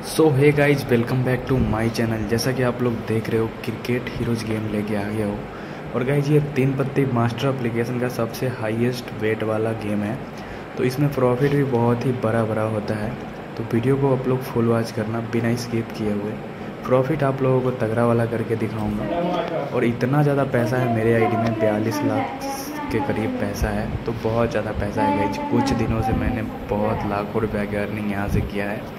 So hey guys welcome back to my channel जैसा कि आप लोग देख रहे हो क्रिकेट हीरोज गेम लेके आ गया हो। और गाइज़ ये तीन पत्ती मास्टर एप्लीकेशन का सबसे हाईएस्ट वेट वाला गेम है। तो इसमें प्रॉफिट भी बहुत ही बड़ा बड़ा होता है। तो वीडियो को आप लोग फुल वॉच करना बिना स्किप किए हुए। प्रॉफिट आप लोगों को तगड़ा वाला करके दिखाऊँगा। और इतना ज़्यादा पैसा है, मेरे आईडी में बयालीस लाख के करीब पैसा है। तो बहुत ज़्यादा पैसा है गाइज़ कुछ दिनों से मैंने बहुत लाखों रुपया की अर्निंग यहाँ से किया है।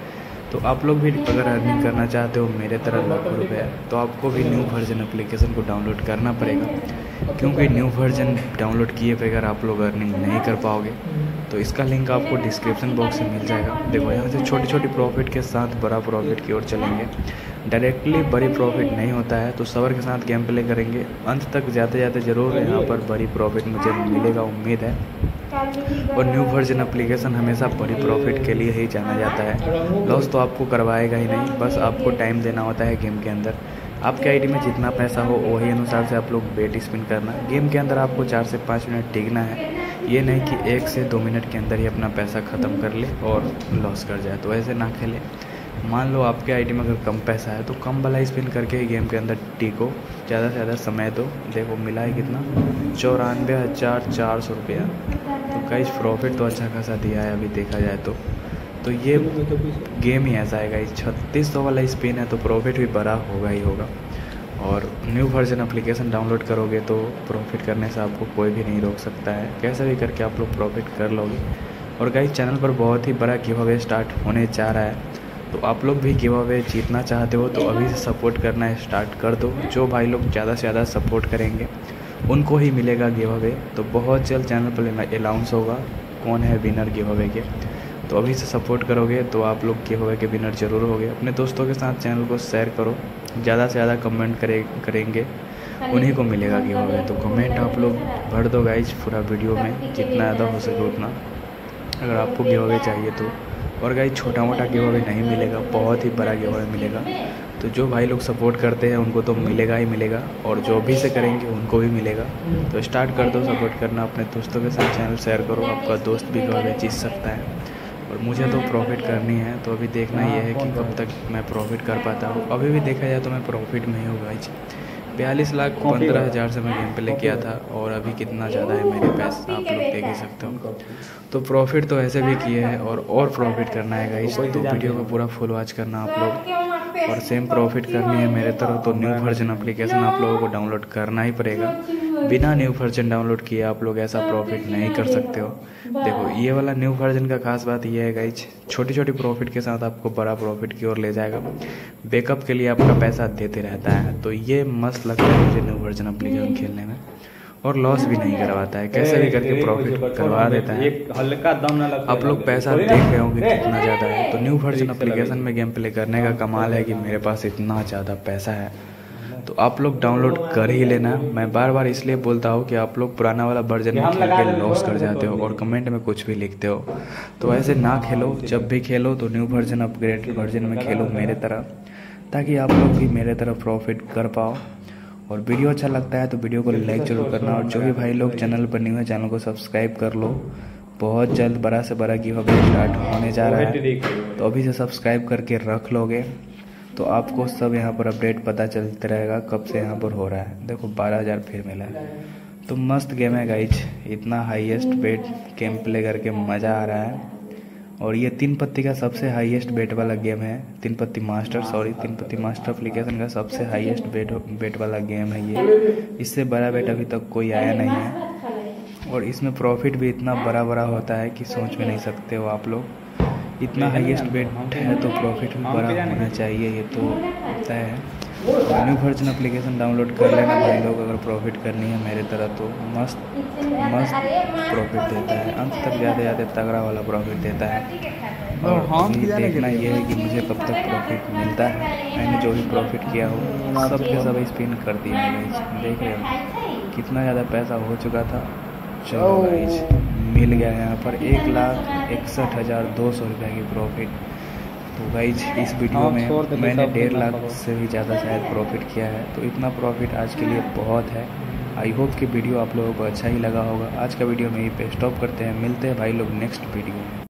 तो आप लोग भी अगर अर्निंग करना चाहते हो मेरे तरह लाखों रुपये तो आपको भी न्यू वर्जन एप्लीकेशन को डाउनलोड करना पड़ेगा। क्योंकि न्यू वर्जन डाउनलोड किए बगैर आप लोग अर्निंग नहीं कर पाओगे तो इसका लिंक आपको डिस्क्रिप्शन बॉक्स में मिल जाएगा। देखो, यहाँ से छोटी छोटी प्रॉफिट के साथ बड़ा प्रॉफिट की ओर चलेंगे। डायरेक्टली बड़ी प्रॉफिट नहीं होता है तो सबर के साथ गेम प्ले करेंगे। अंत तक जाते जाते ज़रूर यहाँ पर बड़ी प्रॉफिट मुझे मिलेगा, उम्मीद है। और न्यू वर्जन एप्लीकेशन हमेशा बड़ी प्रॉफिट के लिए ही जाना जाता है। लॉस तो आपको करवाएगा ही नहीं, बस आपको टाइम देना होता है गेम के अंदर। आपके आईडी में जितना पैसा हो, वही अनुसार से आप लोग बेट स्पिन करना। गेम के अंदर आपको चार से पाँच मिनट टिकना है। ये नहीं कि एक से दो मिनट के अंदर ही अपना पैसा ख़त्म कर ले और लॉस कर जाए तो ऐसे ना खेले। मान लो आपके आईडी में अगर कम पैसा है तो कम वाला स्पिन करके ही गेम के अंदर टिको ज़्यादा से ज़्यादा समय दो। देखो, मिला है कितना? चौरानवे हज़ार चार सौ रुपया। तो कई प्रॉफिट तो अच्छा खासा दिया है अभी देखा जाए तो। तो ये गेम ही ऐसा है गाइस छत्तीस सौ वाला स्पिन है तो प्रॉफिट भी बड़ा होगा ही होगा। और न्यू वर्जन एप्लीकेशन डाउनलोड करोगे तो प्रॉफिट करने से आपको कोई भी नहीं रोक सकता है। कैसे भी करके आप लोग प्रॉफिट कर लोगे। और गाइस चैनल पर बहुत ही बड़ा गिव अवे स्टार्ट होने जा रहा है। तो आप लोग भी गिव अवे जीतना चाहते हो तो अभी से सपोर्ट करना स्टार्ट कर दो। जो भाई लोग ज़्यादा से ज़्यादा सपोर्ट करेंगे, उनको ही मिलेगा गिव अवे तो बहुत जल्द चैनल पर अनाउंस होगा कौन है विनर गिव अवे के। तो अभी से सपोर्ट करोगे तो आप लोग गिव अवे के विनर ज़रूर होगे। अपने दोस्तों के साथ चैनल को शेयर करो। ज़्यादा से ज़्यादा कमेंट करे, करेंगे, उन्हीं को मिलेगा गिव अवे तो कमेंट आप लोग भर दो गाइज़ पूरा वीडियो में, जितना ज़्यादा हो सके उतना। अगर आपको गिव अवे चाहिए तो। और गाइज़ छोटा मोटा गिव अवे नहीं मिलेगा, बहुत ही बड़ा गिव मिलेगा। तो जो भाई लोग सपोर्ट करते हैं, उनको तो मिलेगा ही मिलेगा, और जो भी से करेंगे, उनको भी मिलेगा। तो स्टार्ट कर दो सपोर्ट करना अपने दोस्तों के साथ चैनल शेयर करो, आपका दोस्त भी गिव जीत सकता है। और मुझे तो प्रॉफिट करनी है तो अभी देखना ये है कि कब तक मैं प्रॉफिट कर पाता हूँ। अभी भी देखा जाए तो मैं प्रॉफिट में ही हूँ गाइज़ बयालीस लाख पंद्रह हज़ार से मैं गेम प्ले किया था और अभी कितना ज़्यादा है मेरे पैसे आप लोग देख ही सकते हो। तो प्रॉफिट तो ऐसे भी किए हैं और और प्रॉफिट करना है इस तो वीडियो को पूरा फुल वॉच करना आप लोग। और सेम प्रॉफिट करनी है मेरे तरफ़ तो न्यू वर्जन एप्लीकेशन आप लोगों को डाउनलोड करना ही पड़ेगा। बिना न्यू वर्जन डाउनलोड किए आप लोग ऐसा प्रॉफिट नहीं कर सकते हो। देखो, ये वाला न्यू वर्जन का खास बात ये है गाइज़ छोटी छोटी प्रॉफिट के साथ आपको बड़ा प्रॉफिट की ओर ले जाएगा। बैकअप के लिए आपका पैसा देते रहता है। तो ये मस्त लगता है मुझे न्यू वर्जन एप्लीकेशन खेलने में। और लॉस भी नहीं करवाता है। कैसे भी करके प्रॉफिट करवा देता है। हल्का दम आप लोग पैसा देख रहे होंगे कितना ज़्यादा है। तो न्यू वर्जन अप्लीकेशन में गेम प्ले करने का कमाल है कि मेरे पास इतना ज़्यादा पैसा है। तो आप लोग डाउनलोड कर ही लेना। मैं बार बार इसलिए बोलता हूँ कि आप लोग पुराना वाला वर्जन में खेल के लॉस कर जाते हो और कमेंट में कुछ भी लिखते हो। तो ऐसे ना खेलो। जब भी खेलो तो न्यू वर्जन अपग्रेड वर्जन में खेलो मेरे तरह ताकि आप लोग भी मेरे तरह प्रॉफिट कर पाओ। और वीडियो अच्छा लगता है तो वीडियो को लाइक ज़रूर करना और जो भी भाई लोग चैनल पर न्यू है चैनल को सब्सक्राइब कर लो। बहुत जल्द बड़ा से बड़ा गिव अवे स्टार्ट होने जा रहा है। तो अभी से सब्सक्राइब करके रख लोगे। तो आपको सब यहाँ पर अपडेट पता चलते रहेगा कब से यहाँ पर हो रहा है। देखो बारह हज़ार फिर मिला है। तो मस्त गेम है गाइज़ इतना हाईएस्ट बेट गेम प्ले करके मज़ा आ रहा है। और ये तीन पत्ती का सबसे हाईएस्ट बेट वाला गेम है। तीन पत्ती मास्टर सॉरी तीन पत्ती मास्टर अप्लीकेशन का सबसे हाईएस्ट बेट बेट वाला गेम है ये। इससे बड़ा बेट अभी तक कोई आया नहीं है। और इसमें प्रॉफिट भी इतना बड़ा बड़ा होता है कि सोच भी नहीं सकते हो आप लोग। इतना हाईएस्ट बेट है तो प्रॉफिट भी बड़ा होना चाहिए ये तो होता है। न्यू वर्जन एप्लीकेशन डाउनलोड कर लेना भाई लोग अगर प्रॉफिट करनी है मेरे तरह तो मस्त मस्त प्रॉफिट देता है। अंत तक ज़्यादा ज़्यादा तगड़ा वाला प्रॉफिट देता है। और हम देखना ये है कि मुझे कब तक प्रॉफिट मिलता है। मैंने जो भी प्रॉफिट किया हो सब के सब स्पिन कर दिया है देख रहे हो कितना ज़्यादा पैसा हो चुका था। चलो मिल गया यहाँ पर एक लाख इकसठ हज़ार दो सौ रुपये की प्रॉफिट तो गाइज़ इस वीडियो में मैंने डेढ़ लाख से भी ज़्यादा शायद प्रॉफिट किया है तो इतना प्रॉफिट आज के लिए बहुत है। आई होप कि वीडियो आप लोगों को अच्छा ही लगा होगा। आज का वीडियो में ही पे स्टॉप करते हैं। मिलते हैं भाई लोग नेक्स्ट वीडियो में।